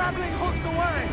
grappling hooks away!